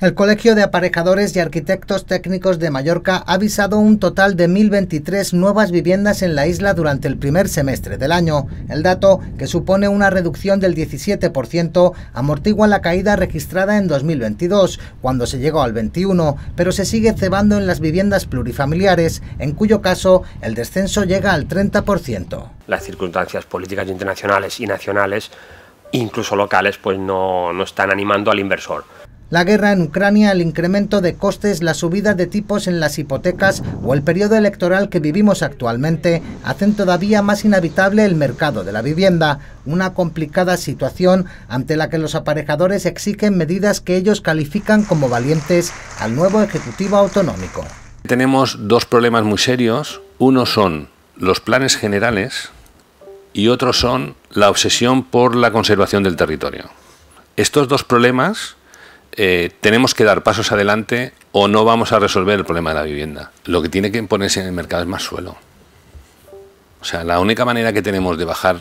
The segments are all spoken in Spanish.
El Colegio de Aparejadores y Arquitectos Técnicos de Mallorca ha avisado un total de 1.023 nuevas viviendas en la isla durante el primer semestre del año. El dato, que supone una reducción del 17%, amortigua la caída registrada en 2022, cuando se llegó al 21%, pero se sigue cebando en las viviendas plurifamiliares, en cuyo caso el descenso llega al 30%. Las circunstancias políticas internacionales y nacionales, incluso locales, pues no, no están animando al inversor. La guerra en Ucrania, el incremento de costes, la subida de tipos en las hipotecas o el periodo electoral que vivimos actualmente hacen todavía más inhabitable el mercado de la vivienda, una complicada situación ante la que los aparejadores exigen medidas que ellos califican como valientes al nuevo Ejecutivo Autonómico. Tenemos dos problemas muy serios. Uno son los planes generales y otro son la obsesión por la conservación del territorio. Estos dos problemas eh, tenemos que dar pasos adelante o no vamos a resolver el problema de la vivienda. Lo que tiene que imponerse en el mercado es más suelo. O sea, la única manera que tenemos de bajar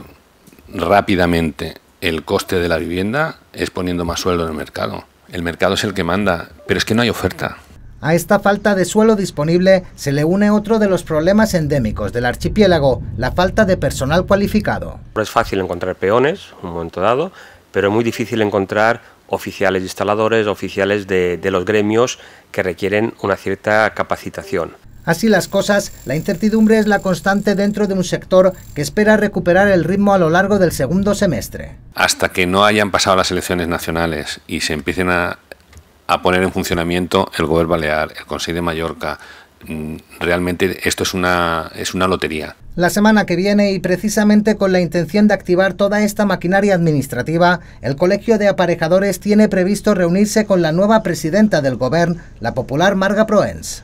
rápidamente el coste de la vivienda es poniendo más suelo en el mercado. El mercado es el que manda, pero es que no hay oferta. A esta falta de suelo disponible se le une otro de los problemas endémicos del archipiélago, la falta de personal cualificado. Es fácil encontrar peones, un momento dado, pero es muy difícil encontrar oficiales instaladores, oficiales de, los gremios que requieren una cierta capacitación. Así las cosas, la incertidumbre es la constante dentro de un sector que espera recuperar el ritmo a lo largo del segundo semestre. Hasta que no hayan pasado las elecciones nacionales y se empiecen a, a poner en funcionamiento el Gobierno Balear, el Consejo de Mallorca, realmente esto es una, es una lotería. La semana que viene y precisamente con la intención de activar toda esta maquinaria administrativa, el Colegio de Aparejadores tiene previsto reunirse con la nueva presidenta del Gobierno, la popular Marga Proens.